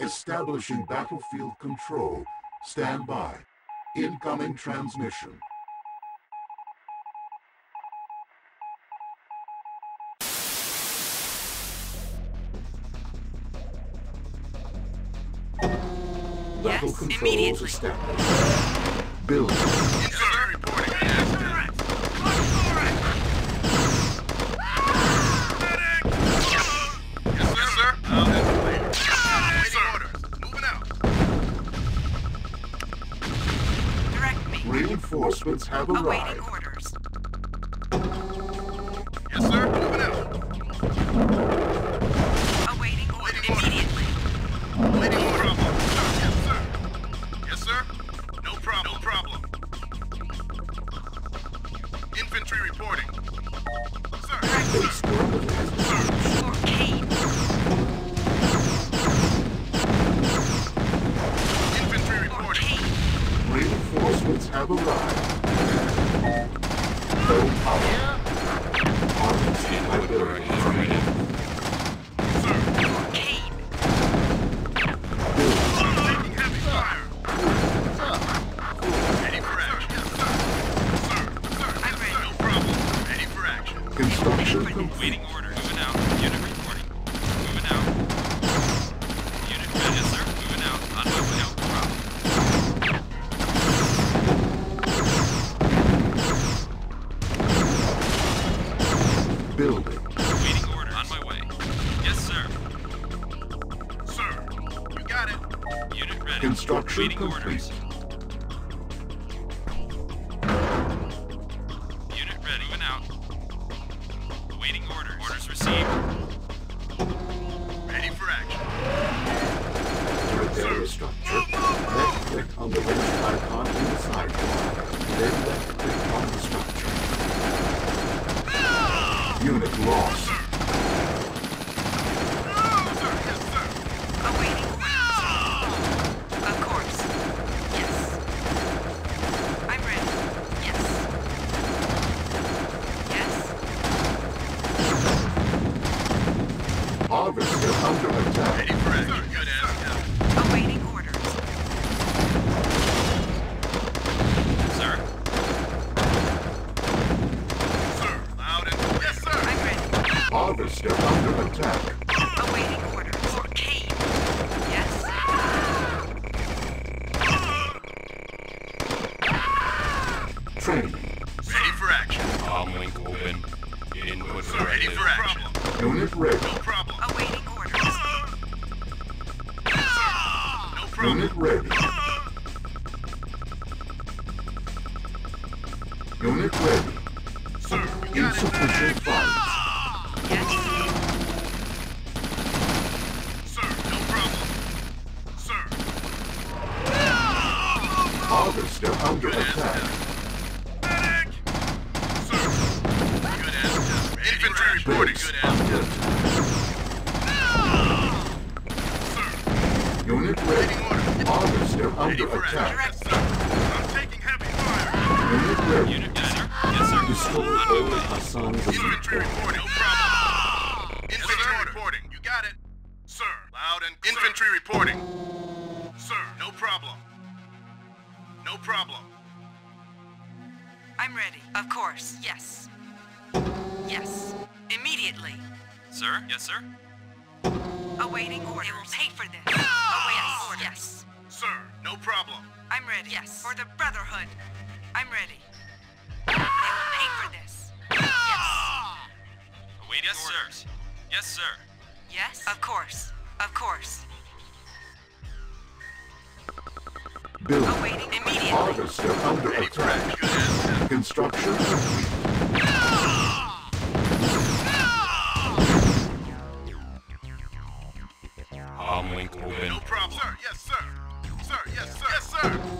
Establishing battlefield control. Stand by. Incoming transmission. Battle Yes, controls immediately. established. Building. Reinforcements have Awaiting orders. Yes, sir. Moving out. Construction For this. complete. Waiting orders. Moving out. Unit reporting. Moving out. Unit ready, yes, sir. Moving out. On my way out. Problem. Building. Waiting order. On my way. Yes, sir. Sir. You got it. Unit ready. Construction Waiting complete. orders. Left click on the wrench icon in the sidebar. Then left on the structure. Unit lost. Sir. Sir. Yes, sir. Awaiting orders. Of course. Yes. I'm ready. Yes. Yes. Harvester under attack. Ready for action. Good as Awaiting orders. Sir. Sir. Loud and yes, sir. I'm ready. Harvester under attack. Awaiting orders. For Kane. Yes. Training. Ready for action. Arm link open. Input Sir. Ready for action. Unit ready. No problem. Awaiting orders. No problem. Unit ready. Unit ready. Harvester under attack. Medic. Sir. Good as done. Infantry reporting. Good as under done. attack. Sir. Unit ready. Harvester Ready under attack. I'm taking heavy fire. Unit ready. Yes, sir. Destroy all way. Hassan's Infantry reporting. No. Infantry reporting. You got it. Sir. Loud and Infantry reporting. Sir. No problem. No problem. I'm ready. Of course. Yes. Yes. Immediately. Sir? Yes, sir. Awaiting orders. They will pay for this. Awaiting orders. Yes. Sir. No problem. I'm ready. Yes. For the Brotherhood. I'm ready. They will pay for this. Yes. Awaiting yes, orders. Sir. Yes, sir. Yes? Of course. Of course. Building. Awaiting immediately. Harvester under attack. action. Good as done. Construction complete. Arm link open. No problem. Sir. Yes, sir. Sir. Yes, sir. Yes, sir.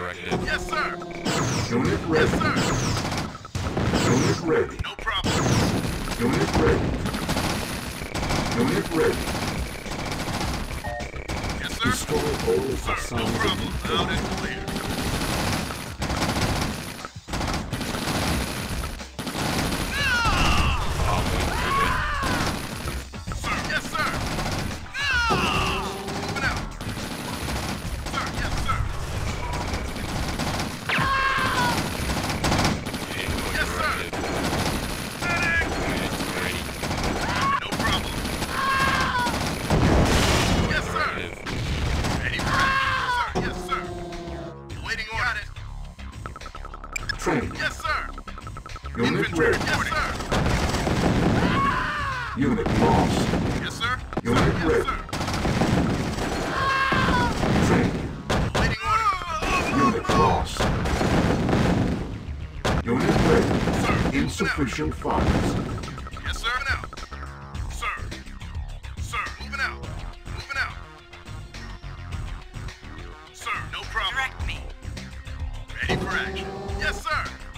Input. Yes, sir. Unit ready. Yes, ready. sir. Unit ready. No problem. Unit ready. Unit ready. Yes, sir. Destroy all Sir, no problem. elite Loud and clear. Insufficient funds. Yes, sir. Moving out. Sir. Sir, moving out. Moving out. Sir, no problem. Direct me. Ready for action. Yes, sir.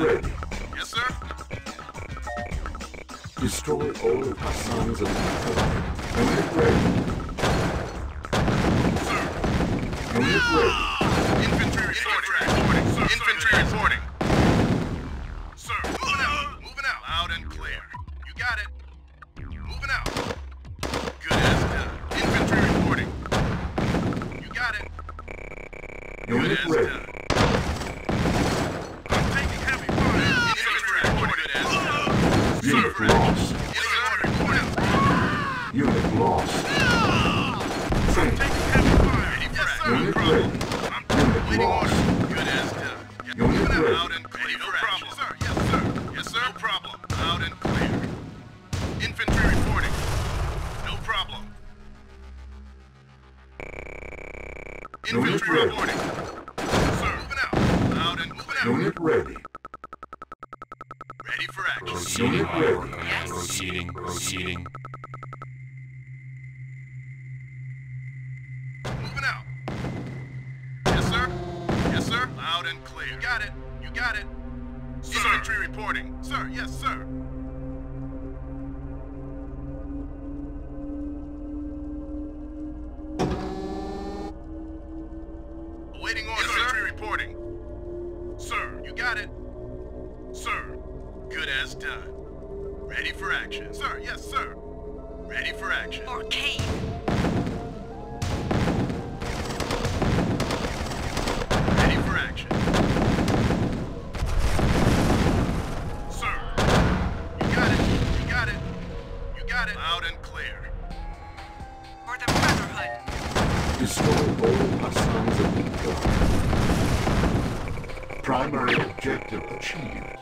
Ready. Yes, sir. Destroy all of Hassan's guard. Unit ready. Sir. Unit ready. Lost. Yes, sir. Reporting. Unit lost. Training. Taking heavy fire. Ready for action. Unit ready. Unit lost. Good as done. Unit moving out. and clear. No problem. Sir, yes, sir. Yes, sir. No problem. Loud and clear. Infantry reporting. No problem. Infantry reporting. Sir, moving out. Loud and moving out. Unit ready. Ready. Proceeding, Unit Iowa ready. Command. Proceeding, proceeding. Moving out. Yes, sir. Yes, sir. Loud and clear. You got it. You got it. Infantry reporting. Sir, yes, sir. Good as done. Ready for action. Sir, yes, sir. Ready for action. Or Kane. Ready for action. Sir. You got it. You got it. You got it. Loud and clear. For the Brotherhood. Destroy all Hassan's elite guard. Primary objective achieved.